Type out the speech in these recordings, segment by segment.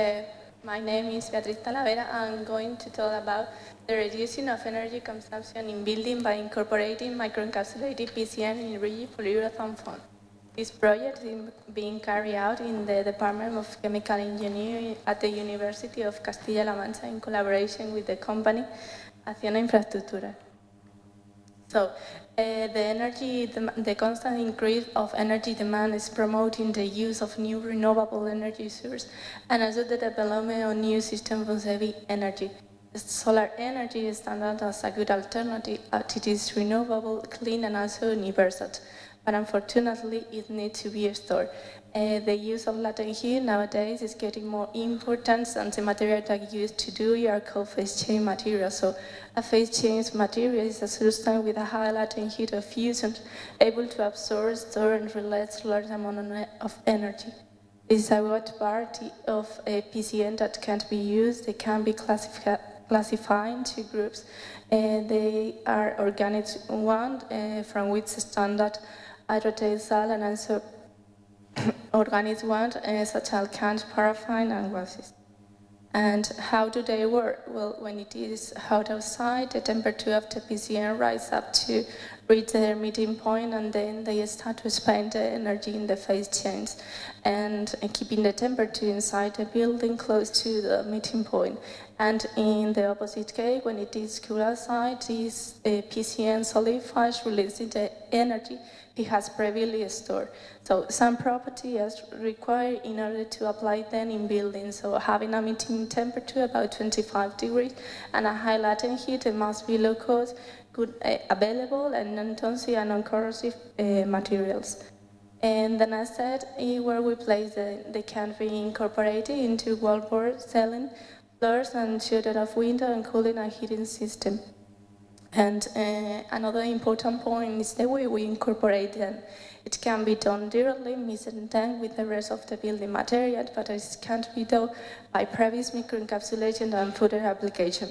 Uh, my name is Beatriz Talavera. I'm going to talk about the reducing of energy consumption in building by incorporating microencapsulated PCM in rigid polyurethane foam. This project is being carried out in the Department of Chemical Engineering at the University of Castilla-La Mancha in collaboration with the company Acciona Infraestructura. So, uh, the energy, the constant increase of energy demand is promoting the use of new renewable energy sources and also the development of new systems of heavy energy. Solar energy is standard as a good alternative as it is renewable, clean and also universal but unfortunately it needs to be stored. Uh, the use of latent heat nowadays is getting more important and the material that you use to do are called phase change materials. So a phase change material is a substance with a high latent heat of fusion able to absorb, store and release large amount of energy. This is a wide variety of uh, PCM that can be used. They can be classified into groups. Uh, they are organic one, uh, from which standard hydrotesal and ones uh, such as canned paraffin and gases. And how do they work? Well, when it is hot outside, the temperature of the PCM rises up to reach their melting point, and then they start to spend the energy in the phase change and, keeping the temperature inside the building close to the melting point. And in the opposite case, when it is cool outside, this uh, PCM solidifies, releasing the energy it has previously stored. So some property is required in order to apply them in buildings. So having a melting temperature about 25 degrees and a high latent heat, it must be low cost, good uh, available and non-toxic and non-corrosive uh, materials. And the next step is where we place the, they can be incorporated into wallboard, ceiling, floors and shielded off window and cooling and heating system. And uh, another important point is the way we incorporate them. It can be done directly, mixing them with the rest of the building material, but it can't be done by previous microencapsulation and further application.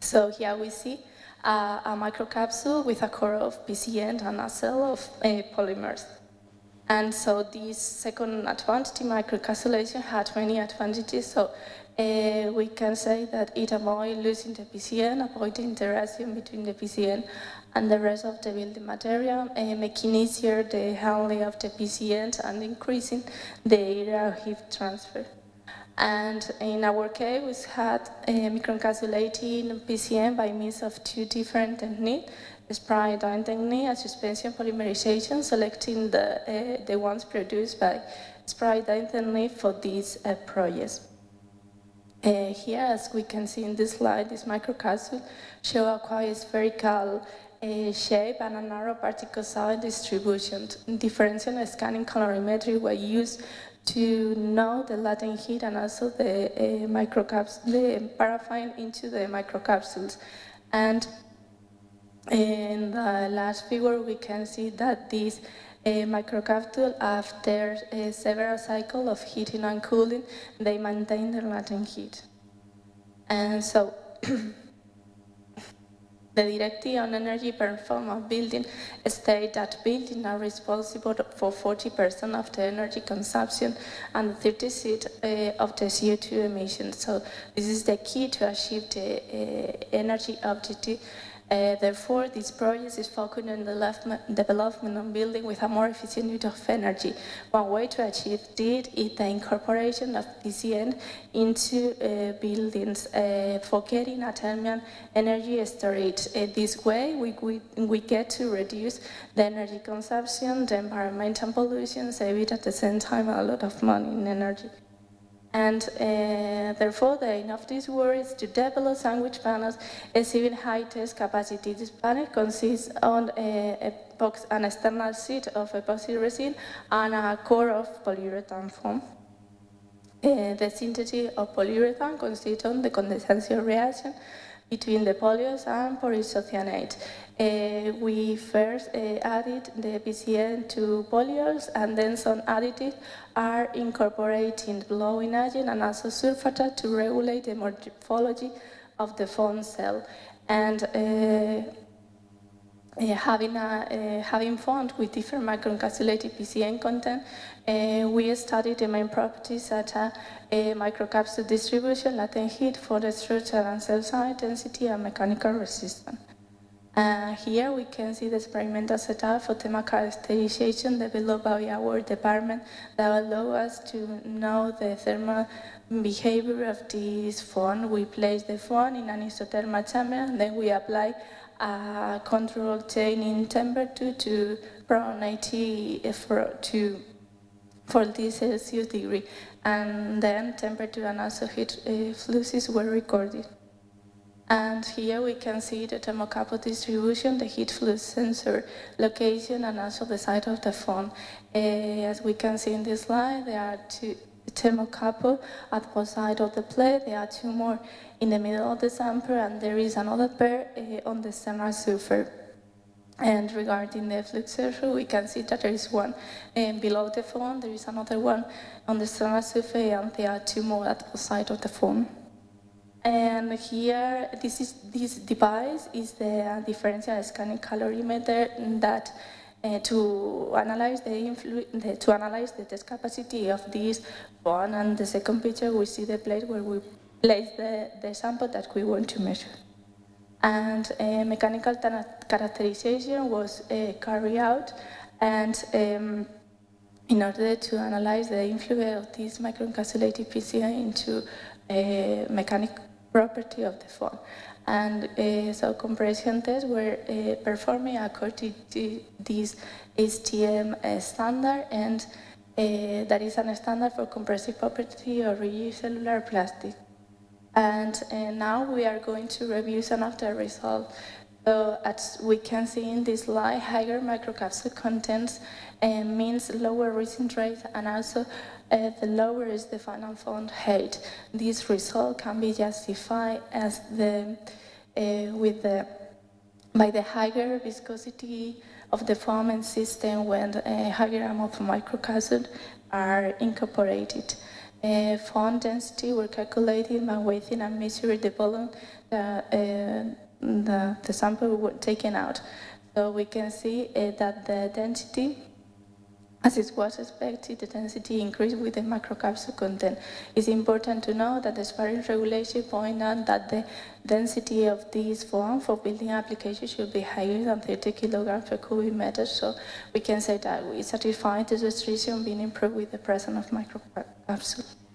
So here we see uh, a microcapsule with a core of PCM and a cell of uh, polymers. And so this second advantage, microencapsulation, had many advantages. So uh, we can say that it avoids losing the PCM, avoiding interaction between the PCM and the rest of the building material, uh, making easier the handling of the PCMs and increasing the area of heat transfer. And in our case, we had a microencapsulating PCM by means of two different techniques, spray drying technique and suspension polymerization, selecting the, uh, the ones produced by spray drying technique for these uh, projects. Uh, here, as we can see in this slide, this microcapsule show a quite spherical uh, shape and a narrow particle size distribution. Differential scanning calorimetry were used to know the latent heat and also the uh, microcapsule, the paraffin into the microcapsules. And in the last figure, we can see that this a microcapsule, after a several cycles of heating and cooling, they maintain their latent heat. And so, the Directive on Energy Performance of Building states that buildings are responsible for 40% of the energy consumption and 36% uh, of the CO2 emissions. So this is the key to achieve the uh, energy objective uh, therefore, this project is focused on the development of building with a more efficient use of energy. One way to achieve this is the incorporation of PCM into uh, buildings uh, for getting a thermal energy storage. Uh, this way, we, we, we, get to reduce the energy consumption, the environmental pollution, save it at the same time a lot of money in energy. And uh, therefore, the aim of this work is to develop sandwich panels achieving high test capacity. This panel consists on a, a an external sheet of epoxy resin and a core of polyurethane foam. Uh, the synthesis of polyurethane consists on the condensation reaction between the polyols and polyisocyanate. Uh, we first uh, added the PCM to polyols and then some additives are incorporating blowing agent and also surfactant to regulate the morphology of the foam cell. And uh, uh, having a uh, having font with different microencapsulated PCM content, uh, we studied the main properties such as microcapsule distribution, latent heat, photo structure and cell size, density, and mechanical resistance. Here we can see the experimental setup for thermal characterization developed by our department that allow us to know the thermal behavior of this foam. We place the foam in an isothermal chamber and then we apply a control chain in temperature to around 80 for, to 40 Celsius degree. And then temperature and also heat uh, fluxes were recorded. And here we can see the thermocouple distribution, the heat flux sensor location, and also the side of the foam. Uh, as we can see in this slide, there are two thermocouple at both sides of the plate. There are two more in the middle of the sample, and there is another pair uh, on the surface. And regarding the flux we can see that there is one um, below the foam, there is another one on the surface, and there are two more at both sides of the foam. And here, this is this device is the differential scanning calorimeter that uh, to analyze the, the to analyze the test capacity of this one. And the second picture, we see the place where we place the, the sample that we want to measure. And uh, mechanical characterization was uh, carried out, and um, in order to analyze the influence of this microencapsulated PCI into uh, mechanic property of the foam. And uh, so compression tests were uh, performing according to this ASTM uh, standard, and uh, that is a standard for compressive property of cellular plastic. And uh, now we are going to review some of the results. So as we can see in this slide, higher microcapsule contents uh, means lower resin rate and also uh, the lower is the final foam height. This result can be justified as the uh, with the by the higher viscosity of the foaming system when a higher amount of microcapsule are incorporated. Uh, foam density were calculated by weighing and measuring the volume the, the sample were taken out. So we can see uh, that the density as it was expected, the density increased with the macrocapsule content. It's important to know that the sparring regulation point out that the density of this form for building applications should be higher than 30 kilograms per cubic meter. So we can say that we satisfy the restriction being improved with the presence of microcapsule.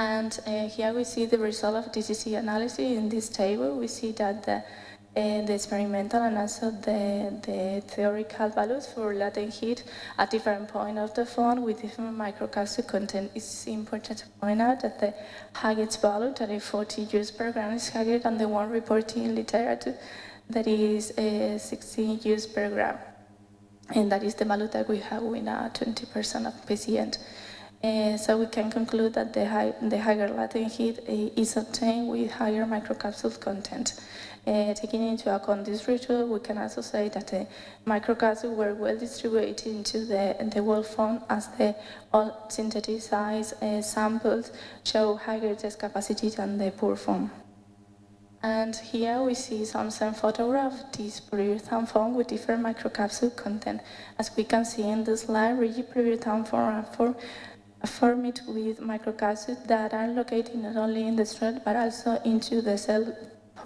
And uh, here we see the result of DSC analysis in this table. We see that the uh, the experimental and also the, the theoretical values for latent heat at different points of the foam with different microcapsule content. It's important to point out that the Haggett's value, that is 40 joules per gram, is higher than the one reported in literature, that is uh, 16 joules per gram. And that is the value that we have uh, 20% of PCM. Uh, so we can conclude that the, high, the higher latent heat uh, is obtained with higher microcapsule content. Uh, taking into account this result, we can also say that the microcapsules were well distributed into the, the whole foam as the all synthesized samples show higher test capacity than the poor foam. And here we see some photograph of this polyurethane foam with different microcapsule content. As we can see in the slide, rigid foam are form, formed with microcapsules that are located not only in the strut but also into the cell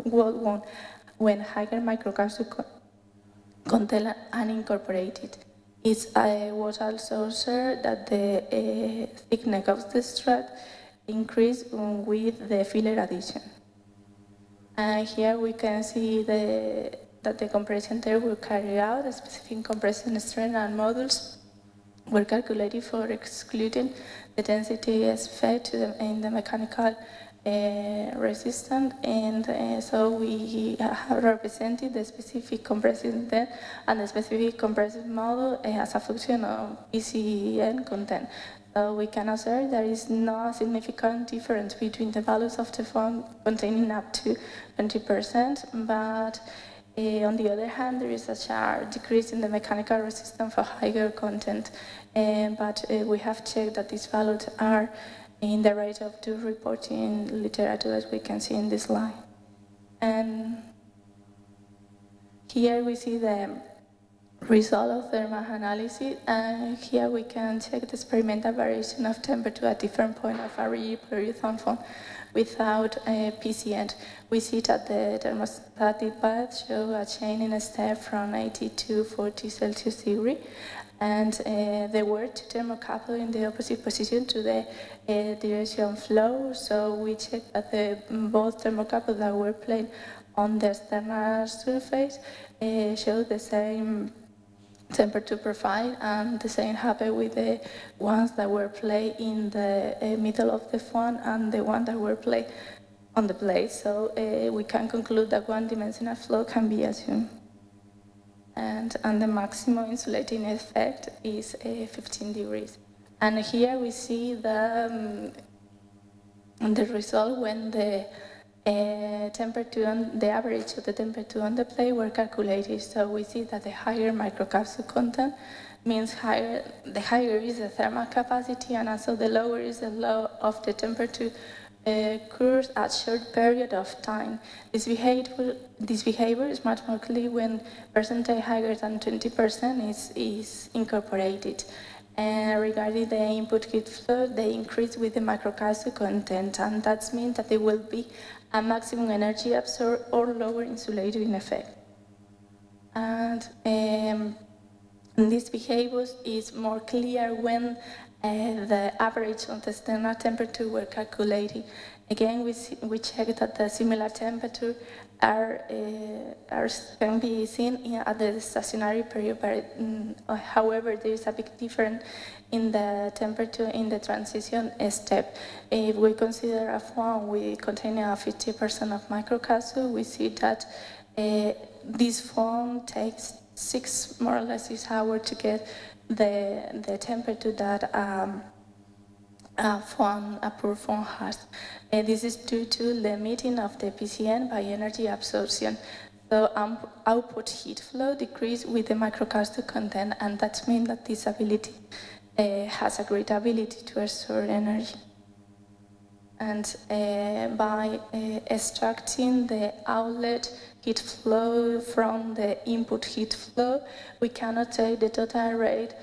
wall when higher microcapsule co- contain unincorporated. It uh, was also observed that the uh, thickness of the strut increased with the filler addition. And here we can see the, that the compression test were carried out, the specific compression strength and modules were calculated for excluding the density to the, in the mechanical uh, resistant, and uh, so we have represented the specific compressive test and the specific compressive model uh, as a function of PCM content. So we can observe there is no significant difference between the values of the foam containing up to 20%, but on the other hand, there is a decrease in the mechanical resistance for higher content. Uh, but uh, we have checked that these values are in the rate of two reporting literature as we can see in this slide. And Here we see the result of thermal analysis, and here we can check the experimental variation of temperature at different point of a rigid polyurethane foam without a PCM. We see that the thermostatic bath show a change in a step from 80 to 40 Celsius degree, and uh, two thermocouple in the opposite position to the uh, direction flow. So we checked that the both thermocouples that were played on the external surface uh, the same temperature profile and the same happened with the ones that were played in the uh, middle of the foam and the one that were played on the plate. So uh, we can conclude that one dimensional flow can be assumed. And, and the maximum insulating effect is uh, 15 degrees. And here we see the, um, the result when the uh, temperature, the average of the temperature on the plate were calculated. So we see that the higher microcapsule content means higher, the higher is the thermal capacity and also the lower is the low of the temperature uh, at short period of time. This behavior, this behavior is much more clear when percentage higher than 20% is, is incorporated. And regarding the input heat flow, they increase with the microcapsule content, and that means that they will be a maximum energy absorb or lower insulating effect. And um, this behavior is more clear when uh, the average of the external temperature were calculated. Again, we, see, we check that the similar temperature are, uh, are can be seen in, at the stationary period, but um, however, there is a big difference in the temperature in the transition step. If we consider a foam with containing a 50% of microcapsule, we see that uh, this foam takes six, more or less, six hours to get the, the temperature that um, foam, a foam has. Uh, this is due to limiting of the PCM by energy absorption. So um, output heat flow decrease with the microcapsule content, and that means that this ability uh, has a great ability to absorb energy. And uh, by uh, extracting the outlet heat flow from the input heat flow, we cannot take the total rate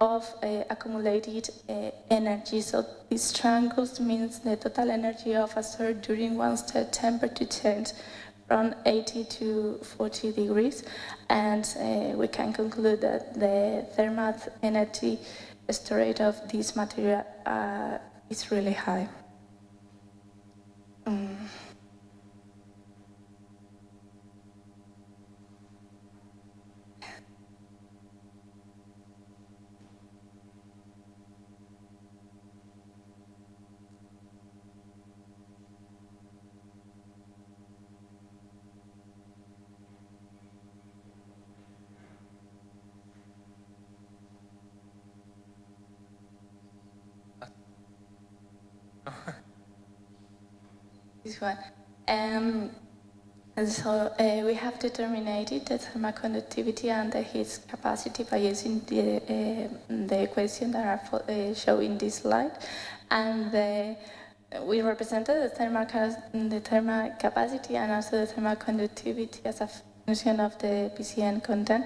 of uh, accumulated uh, energy. So these triangles means the total energy of a cell during one step temperature change from 80 to 40 degrees. And uh, we can conclude that the thermal energy storage of this material uh, is really high. Um. This one. Um, and so uh, we have determined the thermal conductivity and the heat capacity by using the, uh, the equation that are uh, shown in this slide. And the, we represented the thermal, the thermal capacity and also the thermal conductivity as a function of the PCM content.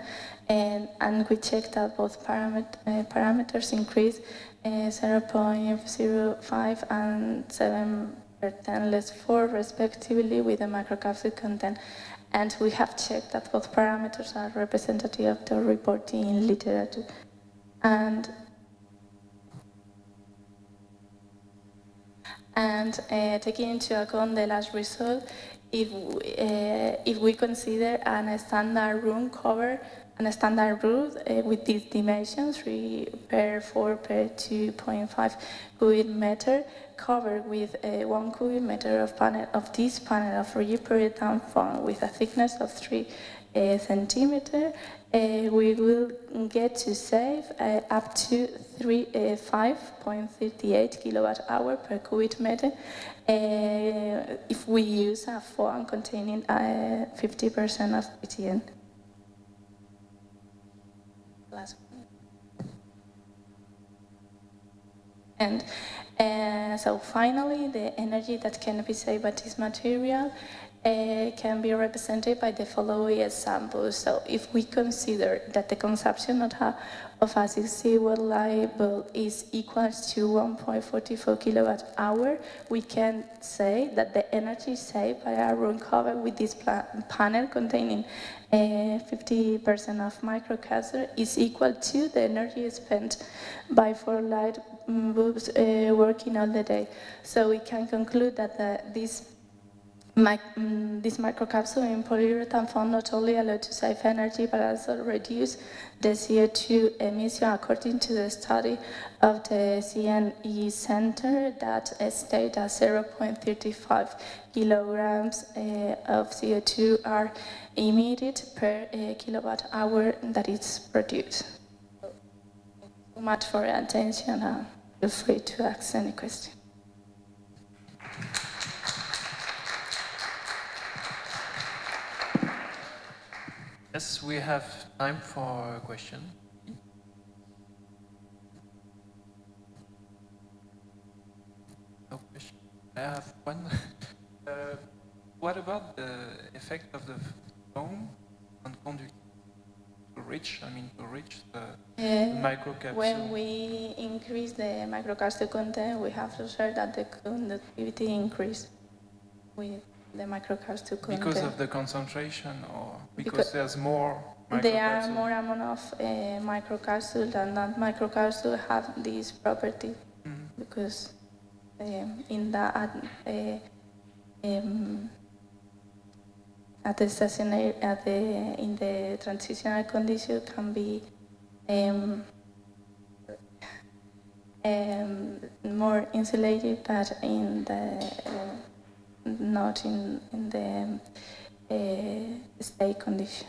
And, and we checked that both paramet uh, parameters increase uh, 0.05 and 7 10 less 4 respectively with the microcapsule content. And we have checked that both parameters are representative of the reporting in literature. And and uh, taking into account the last result, if, uh, if we consider an standard room cover a standard roof uh, with these dimensions, 3 per 4 per 2.5 cubic meter, covered with uh, 1 cubic meter of, panel, of this panel of polyurethane foam with a thickness of 3 uh, centimeter, uh, we will get to save uh, up to 3, uh, 5.38 kilowatt hour per cubic meter if we use a foam containing 50% of PTN. Last. And uh, so finally, the energy that can be saved by this material uh, can be represented by the following example. So if we consider that the consumption of a, of a 60 watt light bulb is equal to 1.44 kilowatt hour, we can say that the energy saved by a room covered with this panel containing uh, 50% of microcapsule is equal to the energy spent by four light bulbs uh, working all the day. So we can conclude that the, this Mic- mm, this microcapsule in polyurethane foam not only allow to save energy but also reduce the CO2 emission according to the study of the CNE Center that state that 0.35 kilograms uh, of CO2 are emitted per uh, kilowatt hour that is produced. So much for your attention. Feel free to ask any question. Yes, we have time for a question. No question. I have one. Uh, what about the effect of the foam on conductivity to reach? I mean, to reach the Uh, microcapsule. When we increase the microcapsule content, we have to observe that the conductivity increase with the microcapsule content. because of the concentration, or because, Because there's more there are more amount of uh, microcapsule and that microcapsule have this property Mhm. because um, in the at, uh, um, at the stationary at the in the transitional condition can be um, um, more insulated, but in the uh, not in in the uh, stay condition.